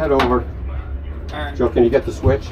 head over. All right. Joe, can you get the switch?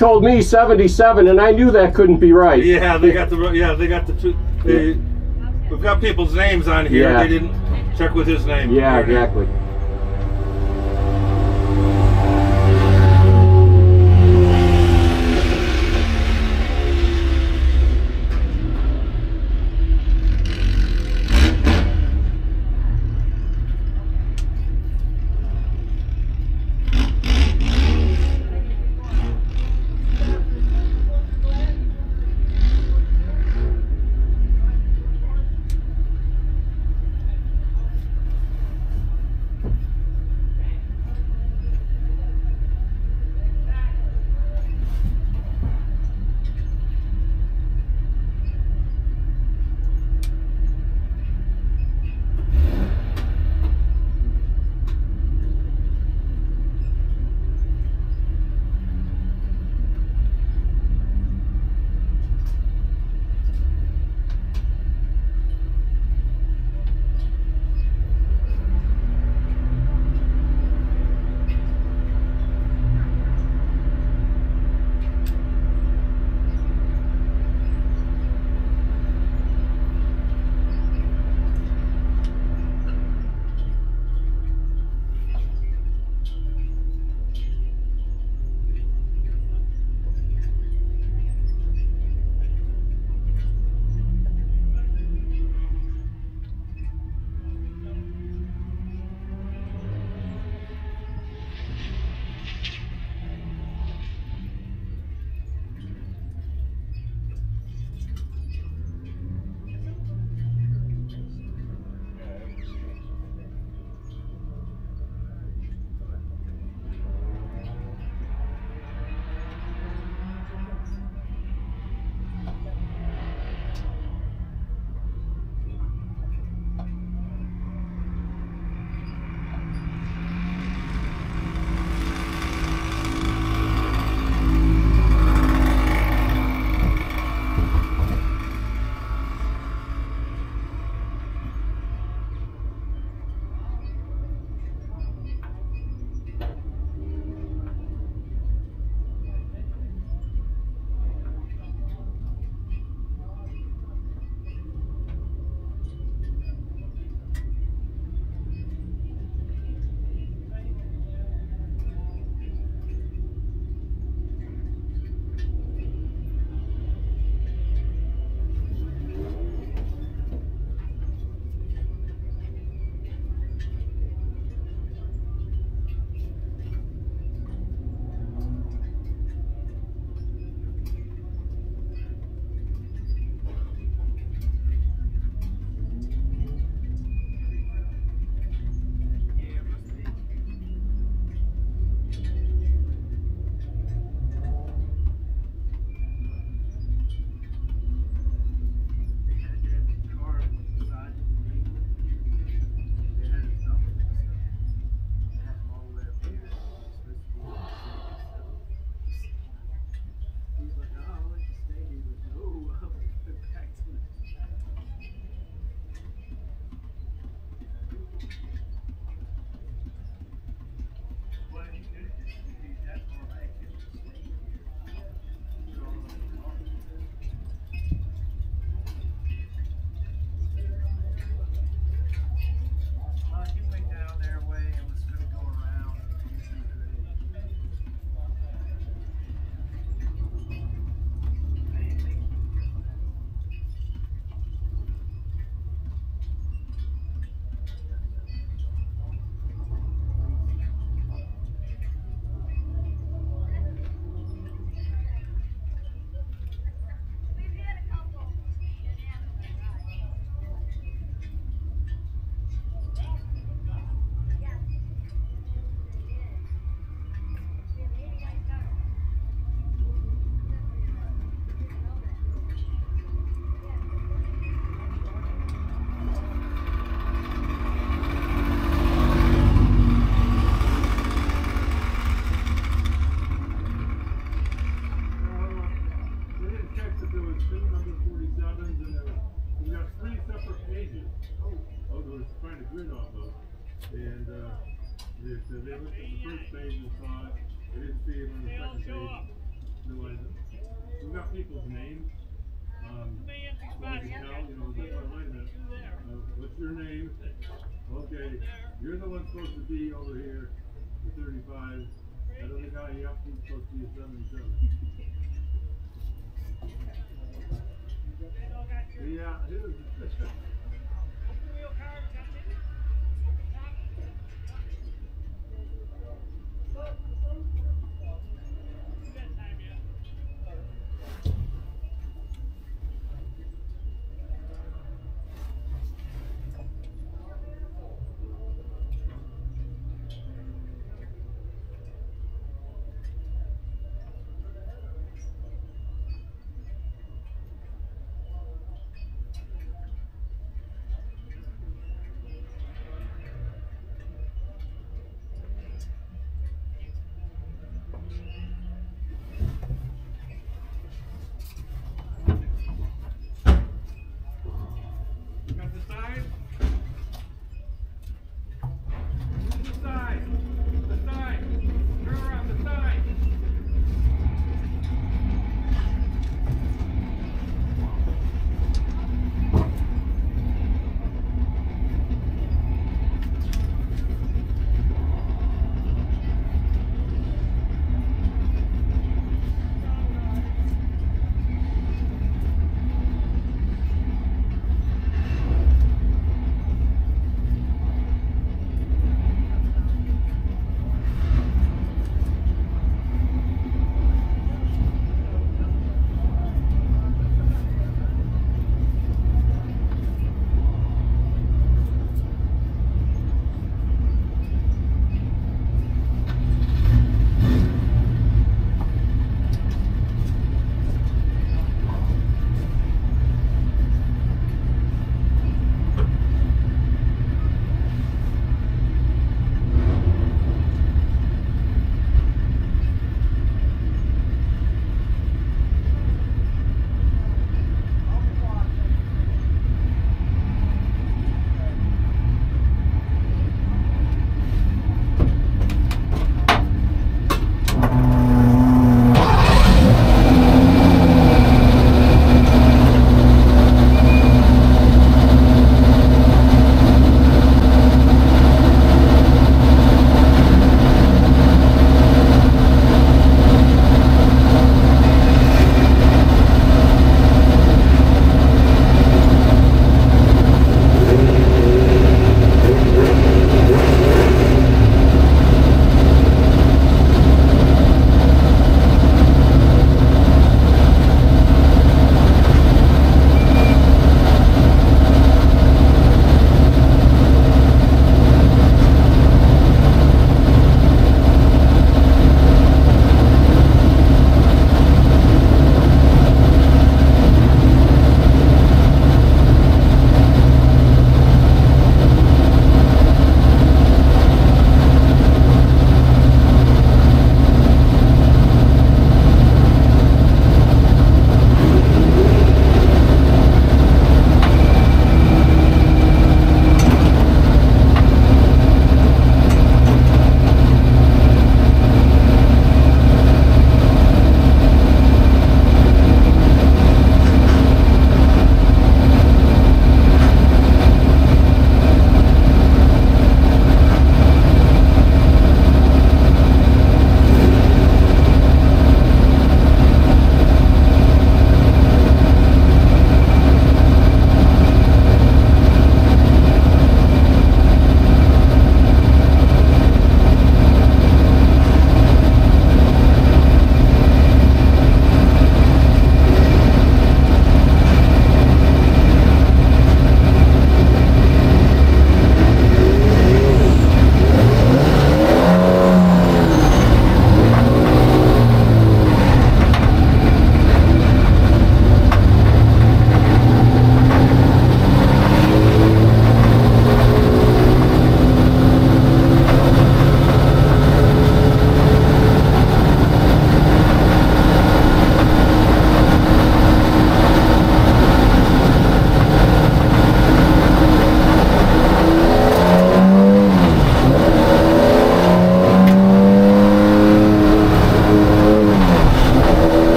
told me 77, and I knew that couldn't be right. Yeah, they got the yeah they got the two. They, we've got people's names on here. Yeah. They didn't check with his name. Yeah, exactly.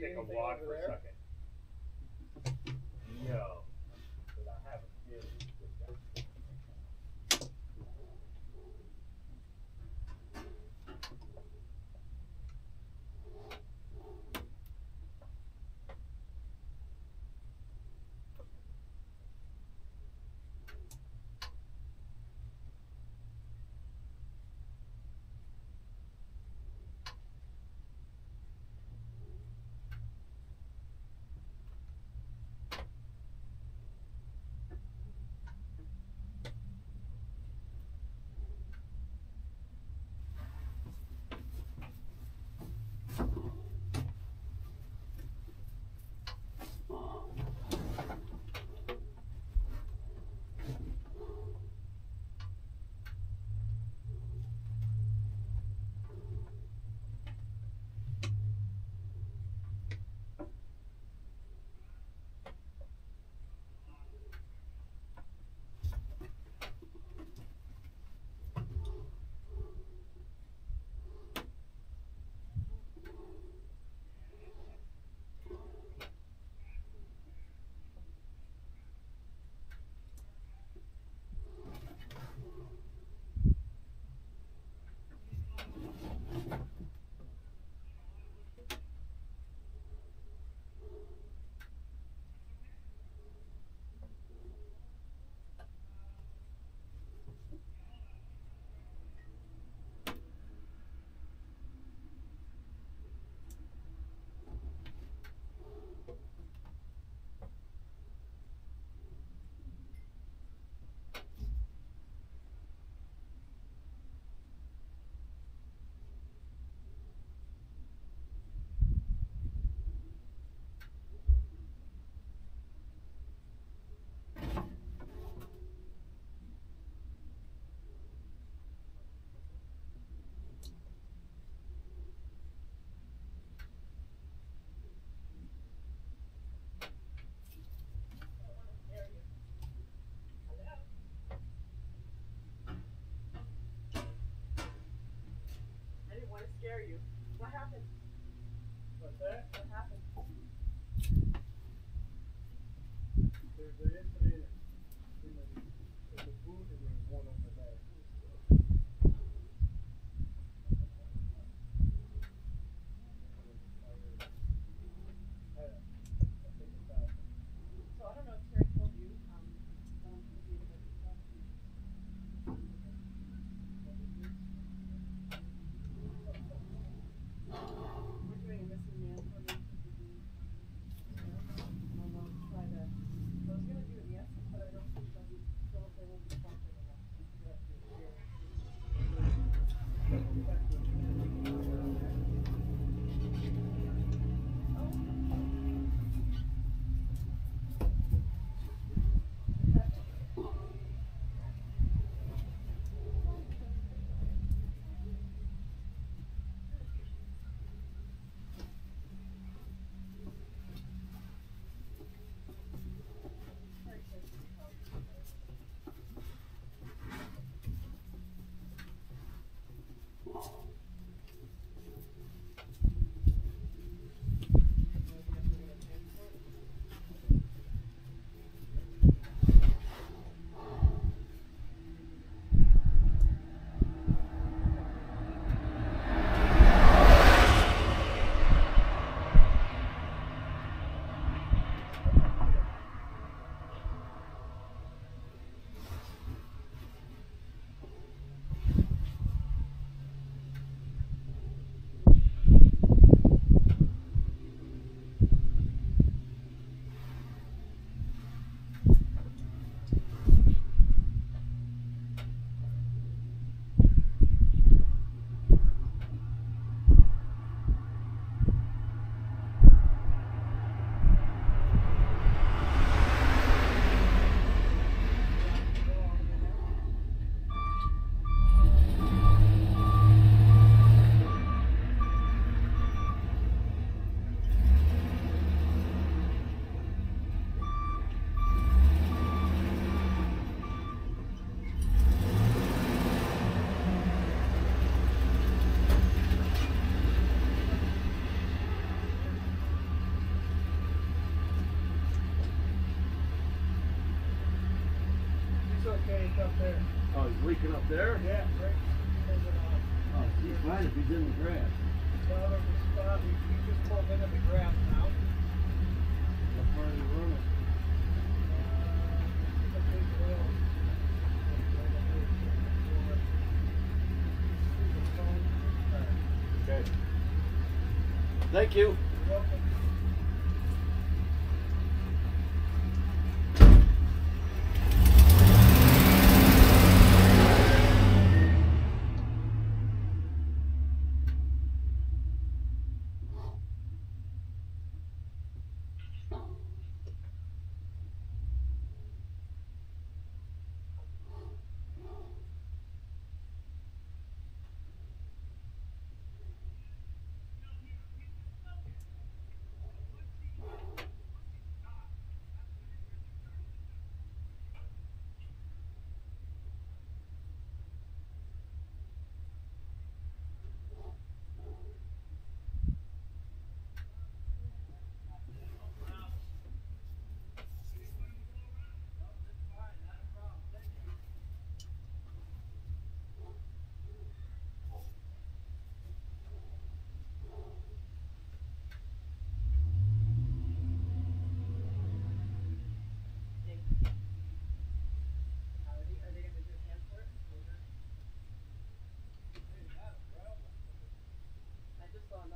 take a walk for a second. What's Get up there? Yeah, right. Oh, he's fine if he's in the grass. Well, uh, he just pulled into the grass now. What part of the road? Uh, okay. Thank you.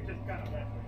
just kind of left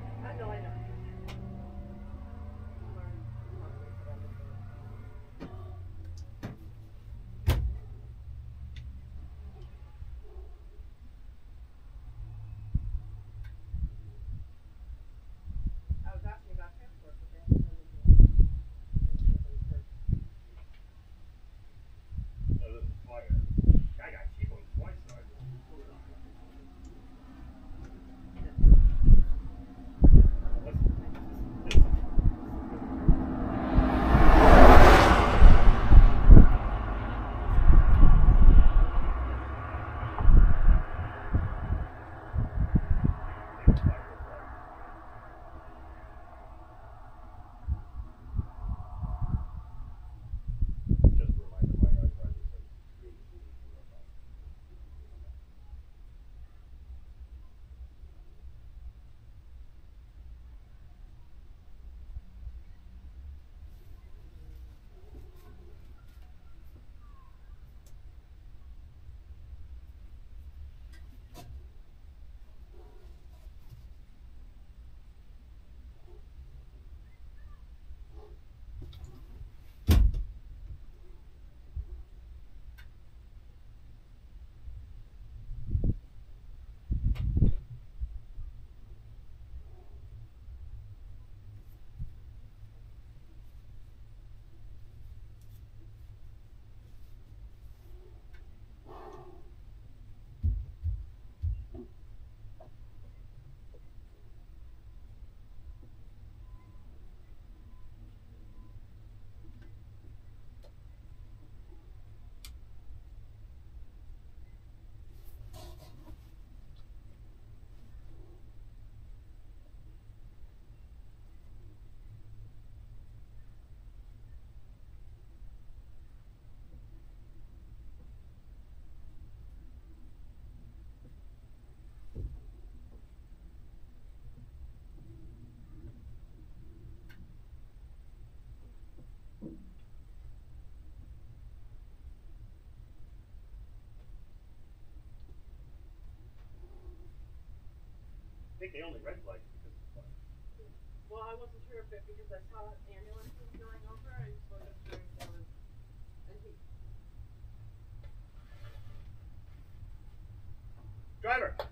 think they only red flagged because it's fire. Well, I wasn't sure if it, because I saw ambulances going over, I just wasn't sure if there was, and he, Driver.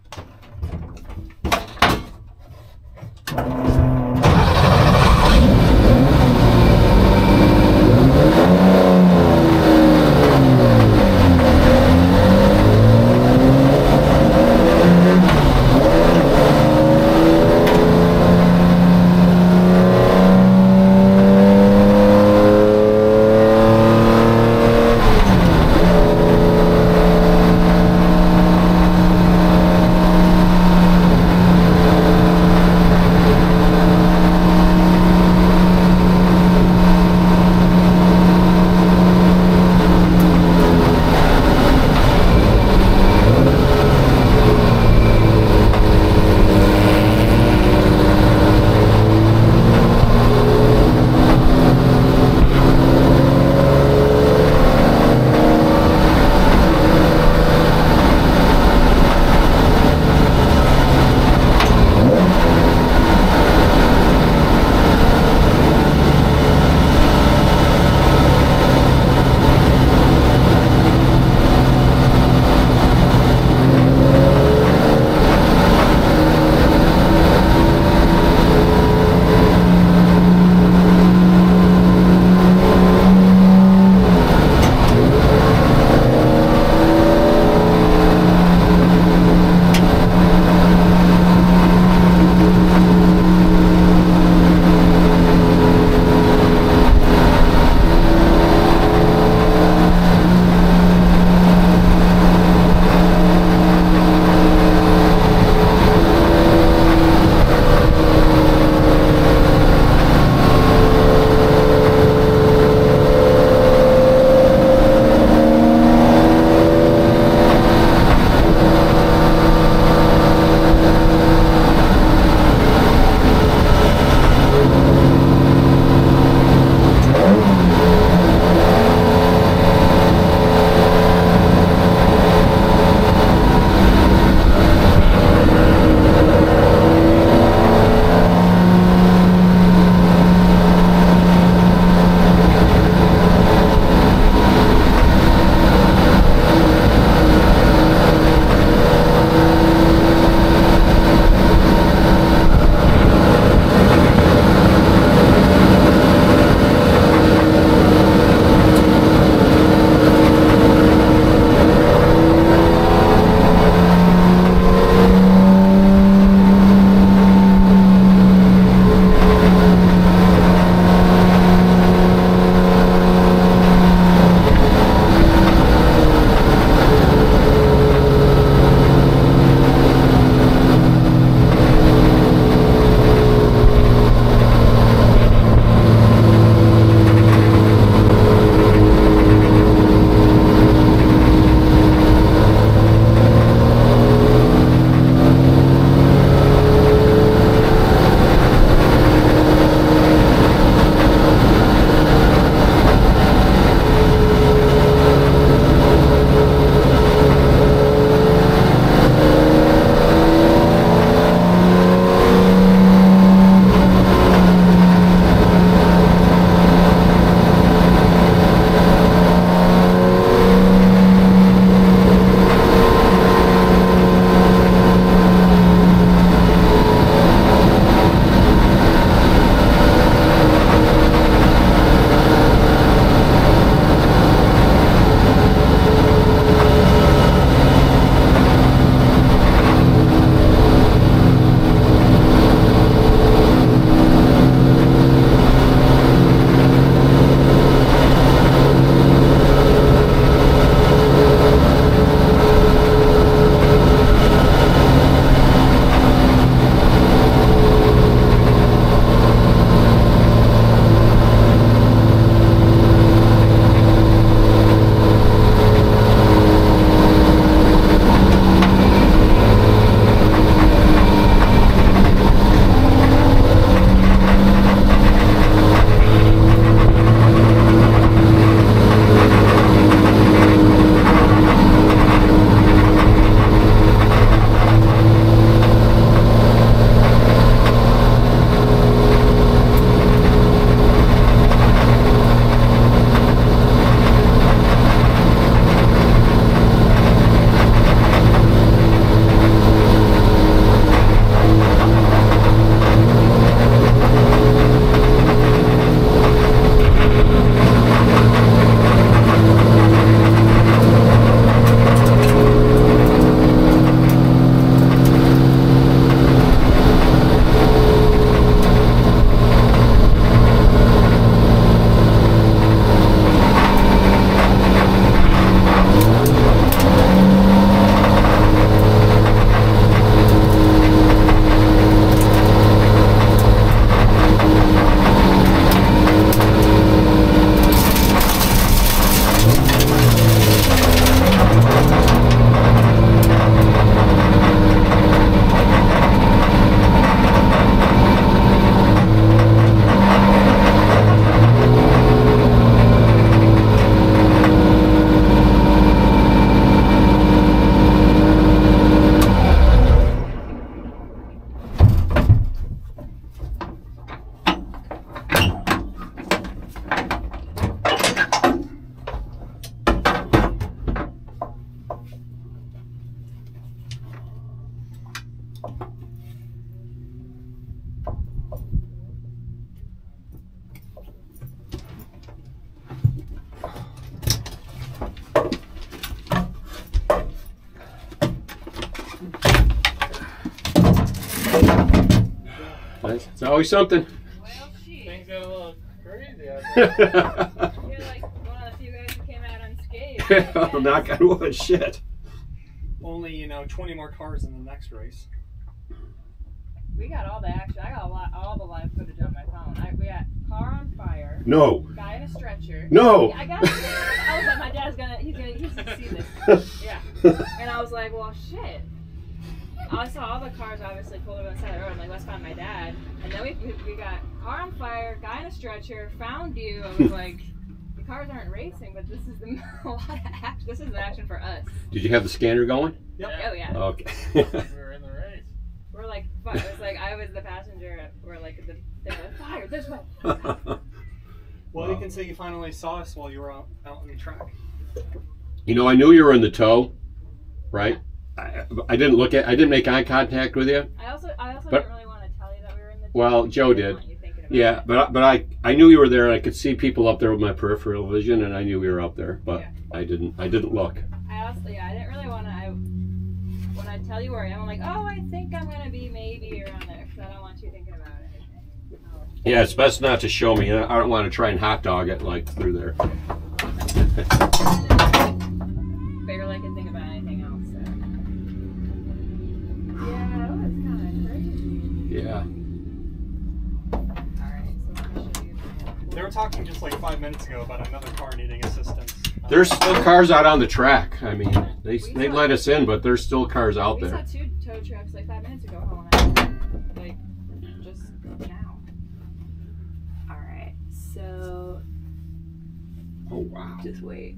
Always something. Well, she. Things got a little crazy out Knock You're like one of the few guys who came out unscathed. on wood. Shit. Only, you know, 20 more cars in the next race. We got all the action. I got a lot, all the live footage on my phone. I, we got car on fire, No. guy in a stretcher. No. I got. I was like, my dad's gonna. He's gonna. He's gonna see this. Yeah. And I was like, well, shit. I saw all the cars obviously pulled over on the side of the road. I'm like, let's find my dad. And then we, we, we got car on fire, guy in a stretcher, found you. I was like, the cars aren't racing, but this is the a lot of action. This is the action for us. Did you have the scanner going? Yep. Oh yeah. Okay. We were in the race. We're like, fi- it was like I was the passenger. We're like the they're like, fire this way. Well, Wow. you can say you finally saw us while you were out, out on the track. you know, I knew you were in the tow, right? I, I didn't look at. I didn't make eye contact with you. I also I also But- didn't really want to tell you that we were in the. Well, Joe did. you thinking about Yeah, it. but but I I knew you were there. and I could see people up there with my peripheral vision, and I knew we were up there. But Yeah. I didn't. I didn't look. I also yeah I didn't really want to. I when I tell you where I am, I'm like, oh, I think I'm gonna be maybe around there because I don't want you thinking about it. Oh. Yeah, it's best not to show me. I don't want to try and hot dog it like through there. Yeah. All right, so let me show you. They were talking just like five minutes ago about another car needing assistance. There's still cars out on the track. I mean, they they let us in, but there's still cars out We there. saw two tow trucks like five minutes ago hauling out. Like, just now. Alright, so Oh wow. just wait.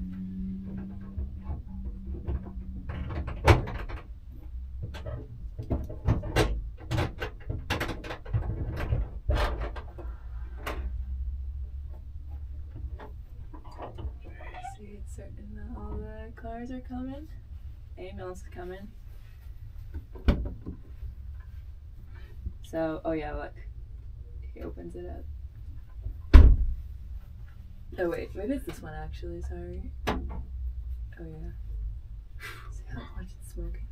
See, it's certain that all the cars are coming. Ambulance is coming. So, oh yeah, look. He opens it up. Oh wait, maybe it's this one actually, sorry. Oh yeah. See how much it's smoking.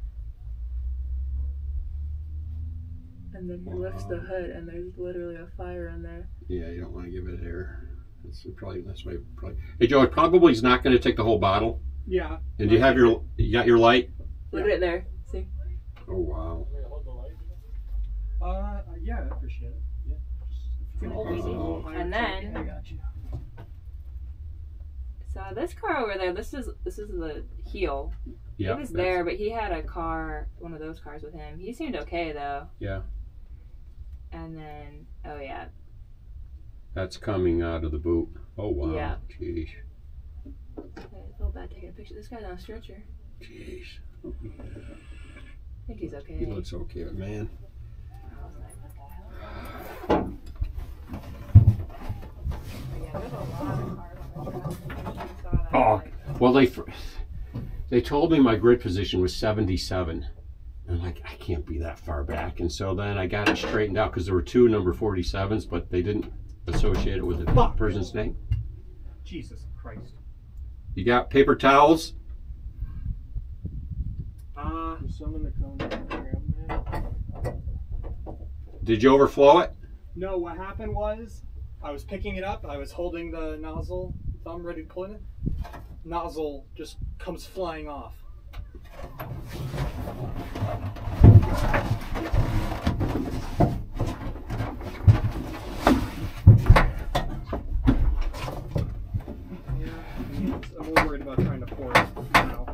And then he lifts the hood and there's literally a fire in there. Yeah, you don't want to give it air. That's probably that's why probably. Hey Joe, it probably is not going to take the whole bottle. Yeah. And do you have your you got your light? Look at it there. See? Oh wow. Uh, yeah, I appreciate it. Yeah. Just, if you hold this a little higher, And then- I got you. So this car over there, this is this is the heel. Yeah. he was there, but he had a car, one of those cars with him. He seemed okay though. Yeah, And then, oh yeah, that's coming out of the boot. Oh wow. Yeah. Jeez. I feel bad taking a picture. This guy's on a stretcher. Jeez. I think he's okay. He looks okay, but man. I was like, what the hell? But yeah, there's a lot of cars on the track. You saw that, Oh. Well, they they told me my grid position was 77. I'm like, I can't be that far back. And so then I got it straightened out because there were two number 47s, but they didn't associate it with the Fuck. person's name. Jesus Christ. You got paper towels? Uh, There's some in the corner. Did you overflow it? no, what happened was I was picking it up, I was holding the nozzle, thumb ready to pull it. Nozzle just comes flying off. Yeah, I'm more worried about trying to pour it now.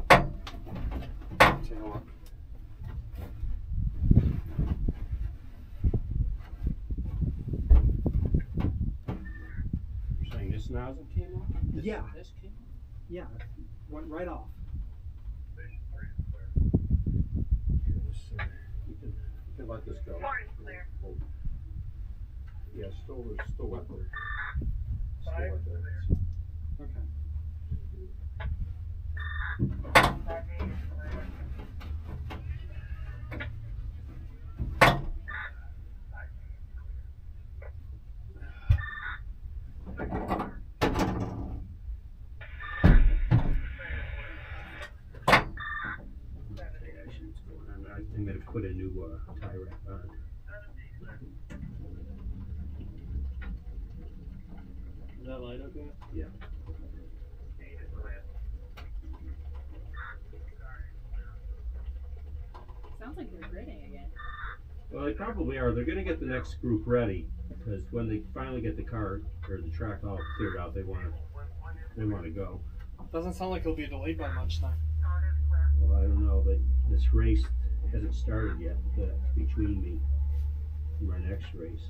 Take a look. You're saying this nozzle came off? Yeah, This came. off? yeah, went right off. Can, let this go. Yeah, still, still wet there. Still wet there. Okay. Darth Vader. Probably are. They're going to get the next group ready because when they finally get the car or the track all cleared out, they want to they want to go. Doesn't sound like he'll be delayed by much then. Well, I don't know. but this race hasn't started yet. That's between me and my next race.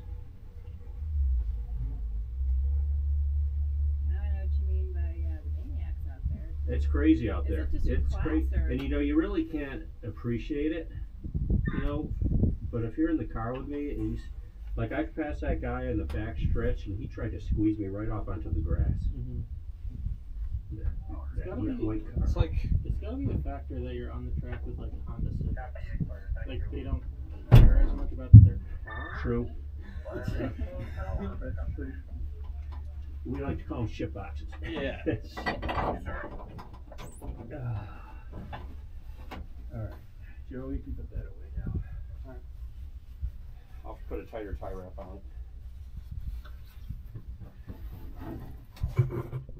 Now I know what you mean by uh, the maniacs out there. It's crazy out there. it just your it's class, crazy, and you know you really can't appreciate it, you know. But if you're in the car with me, and he's like I passed that guy in the back stretch, and he tried to squeeze me right off onto the grass. Mm-hmm. That, that gotta be- white car. It's like It's gotta be a factor that you're on the track with like a Honda Civic. Like they don't care as much about their car. True. We like to call them shit boxes. Yeah. All right, Joe, you can put that away now. I'll put a tighter tie wrap on it.